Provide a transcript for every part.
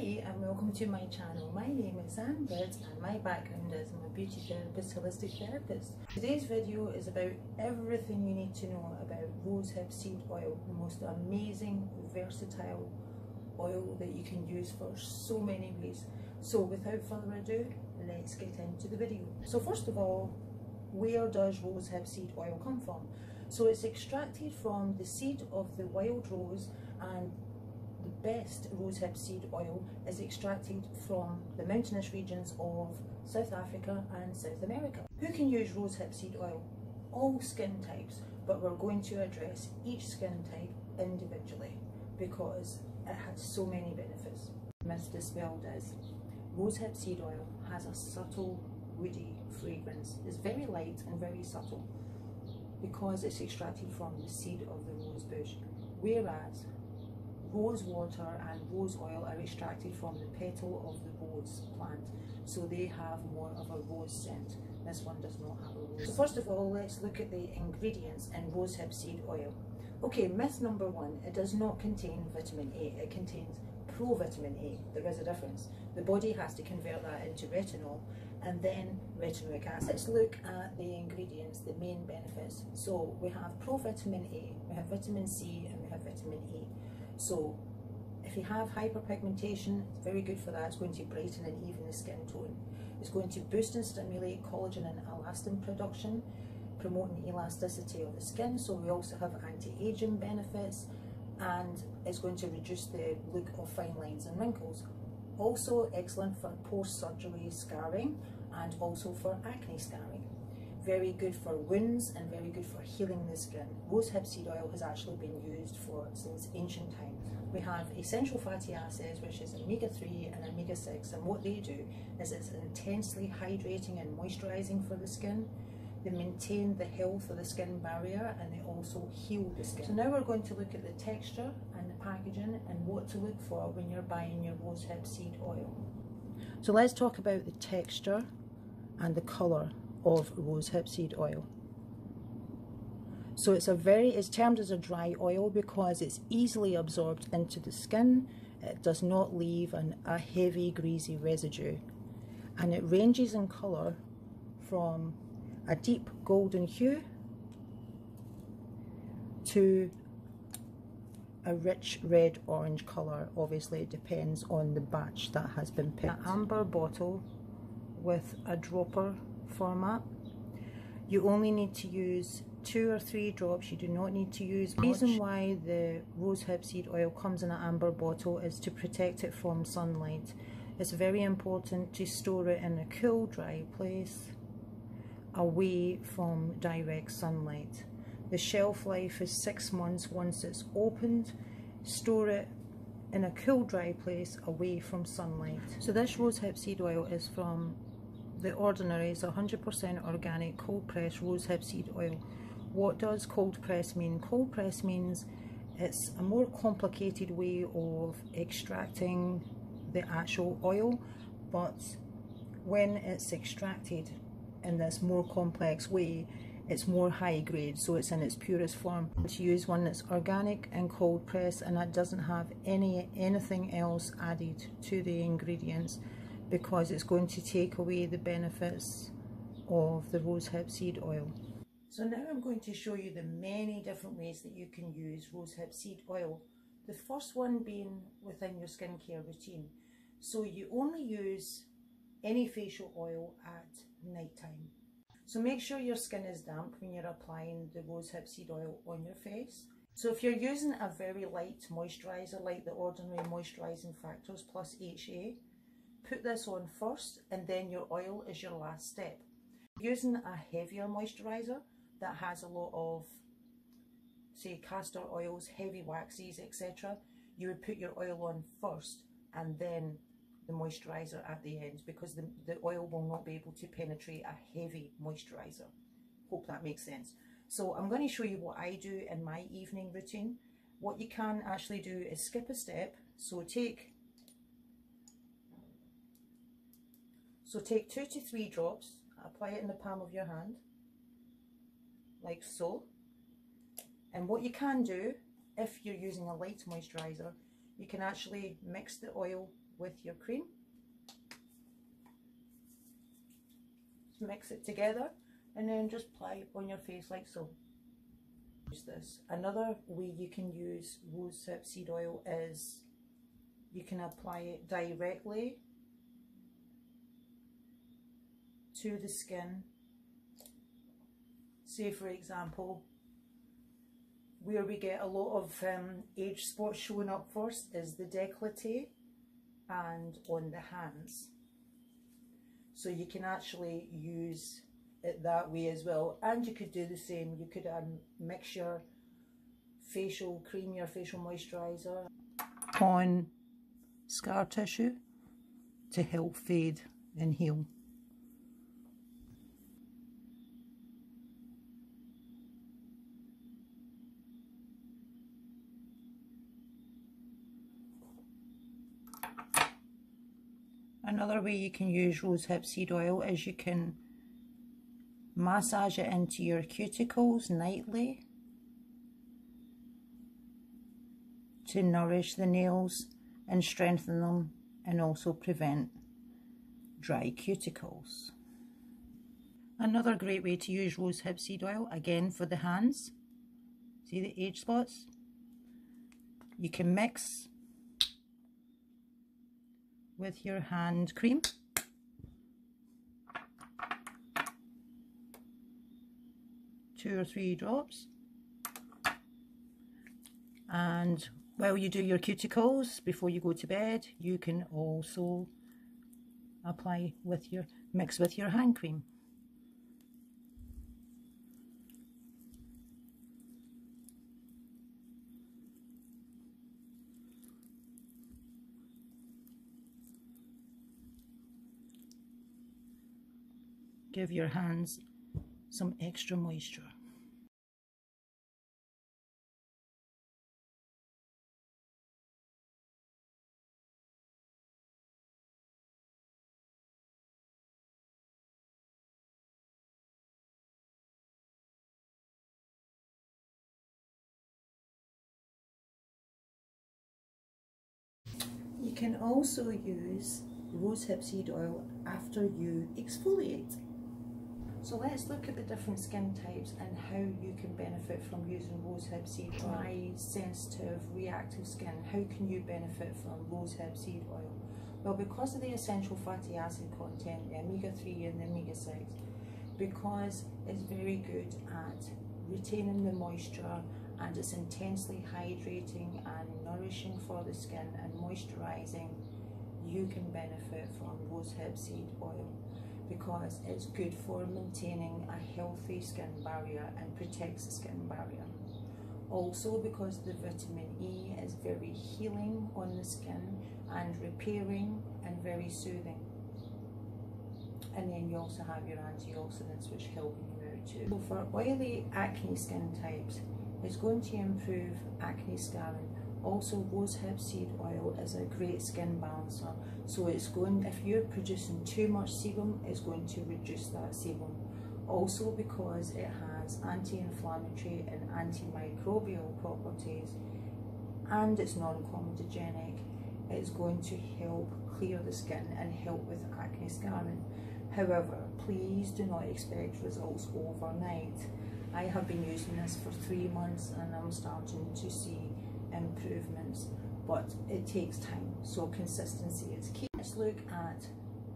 Hi and welcome to my channel. My name is Annbritt and my background is I'm a beauty therapist, holistic therapist. Today's video is about everything you need to know about rosehip seed oil, the most amazing, versatile oil that you can use for so many ways. So without further ado, let's get into the video. So first of all, where does rosehip seed oil come from? So it's extracted from the seed of the wild rose and best rosehip seed oil is extracted from the mountainous regions of South Africa and South America. Who can use rosehip seed oil? All skin types, but we're going to address each skin type individually because it has so many benefits. Myth dispelled is rosehip seed oil has a subtle woody fragrance. It's very light and very subtle because it's extracted from the seed of the rose bush, whereas rose water and rose oil are extracted from the petal of the rose plant so they have more of a rose scent this one does not have a rose so first of all let's look at the ingredients in rosehip seed oil okay myth number one it does not contain vitamin a it contains provitamin a there is a difference the body has to convert that into retinol and then retinoic acid. Let's look at the ingredients, the main benefits. So we have provitamin A, we have vitamin C and we have vitamin E. So if you have hyperpigmentation, it's very good for that. It's going to brighten and even the skin tone. It's going to boost and stimulate collagen and elastin production, promoting elasticity of the skin. So we also have anti-aging benefits and it's going to reduce the look of fine lines and wrinkles. Also excellent for post-surgery scarring and also for acne scarring very good for wounds and very good for healing the skin. Rosehip seed oil has actually been used for since ancient times. We have essential fatty acids, which is omega-3 and omega-6, and what they do is it's intensely hydrating and moisturizing for the skin. They maintain the health of the skin barrier and they also heal the skin. So now we're going to look at the texture and the packaging and what to look for when you're buying your rosehip seed oil. So let's talk about the texture and the colour of rosehip seed oil. So it's a very, it's termed as a dry oil because it's easily absorbed into the skin. It does not leave an, a heavy greasy residue. And it ranges in colour from a deep golden hue to a rich red orange colour. Obviously it depends on the batch that has been picked. An amber bottle with a dropper format. You only need to use two or three drops. You do not need to use much. The reason why the rosehip seed oil comes in an amber bottle is to protect it from sunlight. It's very important to store it in a cool, dry place away from direct sunlight. The shelf life is six months once it's opened. Store it in a cool, dry place away from sunlight. So this rosehip seed oil is from the Ordinary is 100% organic cold press rosehip seed oil. What does cold press mean? Cold press means it's a more complicated way of extracting the actual oil, but when it's extracted in this more complex way, it's more high grade, so it's in its purest form. To use one that's organic and cold press and that doesn't have any anything else added to the ingredients because it's going to take away the benefits of the rosehip seed oil. So now I'm going to show you the many different ways that you can use rosehip seed oil. The first one being within your skincare routine. So you only use any facial oil at night time. So make sure your skin is damp when you're applying the rosehip seed oil on your face. So if you're using a very light moisturiser like the Ordinary Moisturising Factors plus HA, Put this on first and then your oil is your last step. Using a heavier moisturiser that has a lot of say castor oils, heavy waxes, etc. You would put your oil on first and then the moisturiser at the end because the, the oil will not be able to penetrate a heavy moisturiser. Hope that makes sense. So I'm going to show you what I do in my evening routine. What you can actually do is skip a step. So take So take two to three drops, apply it in the palm of your hand, like so. And what you can do, if you're using a light moisturiser, you can actually mix the oil with your cream. Mix it together and then just apply it on your face like so. Use this. Another way you can use rosehip seed oil is you can apply it directly to the skin. Say for example, where we get a lot of um, age spots showing up first is the décolleté and on the hands. So you can actually use it that way as well. And you could do the same. You could um, mix your facial cream, your facial moisturiser on scar tissue to help fade and heal. Another way you can use rosehip seed oil is you can massage it into your cuticles nightly to nourish the nails and strengthen them and also prevent dry cuticles. Another great way to use rosehip seed oil, again for the hands, see the age spots? You can mix with your hand cream. Two or three drops. And while you do your cuticles before you go to bed, you can also apply with your mix with your hand cream. Give your hands some extra moisture. You can also use rosehip seed oil after you exfoliate. So let's look at the different skin types and how you can benefit from using rosehip seed oil. Dry, sensitive, reactive skin, how can you benefit from rosehip seed oil? Well, because of the essential fatty acid content, the omega-3 and the omega-6, because it's very good at retaining the moisture and it's intensely hydrating and nourishing for the skin and moisturizing, you can benefit from rosehip seed oil because it's good for maintaining a healthy skin barrier and protects the skin barrier. Also because the vitamin E is very healing on the skin and repairing and very soothing. And then you also have your antioxidants which help you out too. So for oily acne skin types, it's going to improve acne scarring also rosehip seed oil is a great skin balancer. So it's going, if you're producing too much sebum, it's going to reduce that sebum. Also because it has anti-inflammatory and antimicrobial properties and it's non-comedogenic, it's going to help clear the skin and help with acne scarring. However, please do not expect results overnight. I have been using this for three months and I'm starting to see improvements, but it takes time, so consistency is key. Let's look at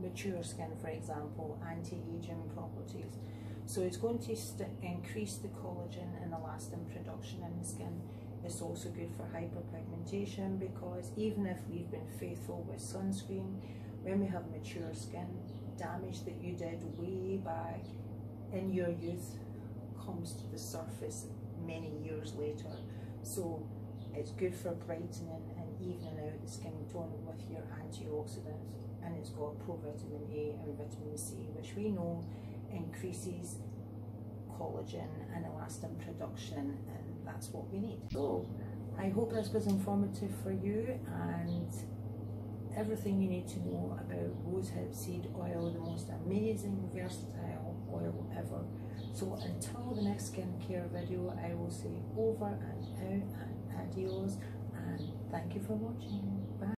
mature skin, for example, anti-aging properties. So it's going to increase the collagen and elastin production in the skin. It's also good for hyperpigmentation because even if we've been faithful with sunscreen, when we have mature skin, damage that you did way back in your youth comes to the surface many years later. So it's good for brightening and evening out the skin tone with your antioxidants and it's got provitamin A and vitamin C which we know increases collagen and elastin production and that's what we need. So I hope this was informative for you and everything you need to know about rosehip seed oil, the most amazing versatile oil ever. So until the next skincare video I will say over and out and adios and thank you for watching.